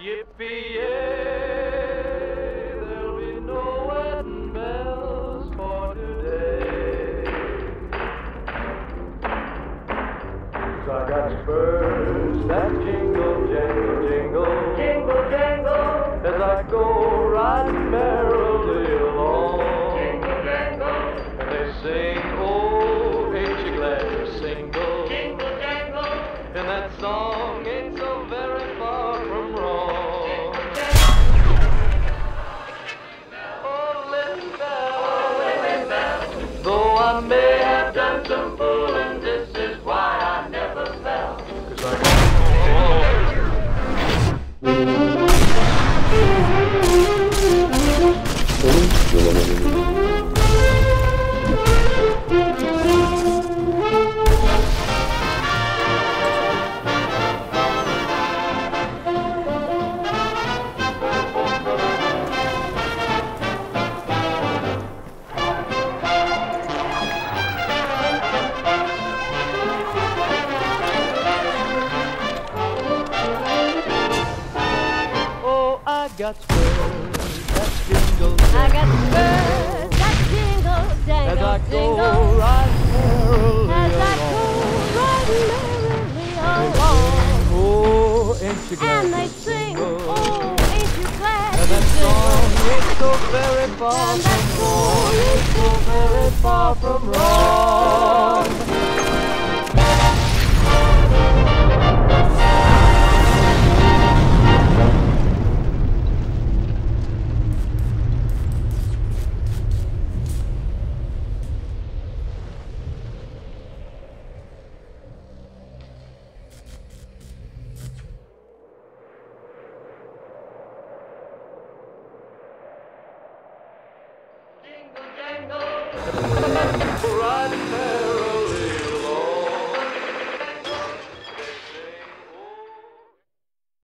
Yippee-yay, there'll be no wedding bells for today. 'Cause I got spurs that jingle, jangle, jingle, jingle, jangle, as I go riding merrily along. Jingle, jangle, and they sing, oh, ain't you glad you're single? Jingle, jangle, and that song ain't so very I may have done some fooling, this is why I never fell. 'Cause I got Oh, got spurs that jingle I got spurs that jingle, as jangle, I go jingle. riding merrily As I go riding merrily along. Oh, ain't you glad And they sing, oh, ain't you glad And that song ain't so very far And that from wrong. ain't so very far from wrong. Merrily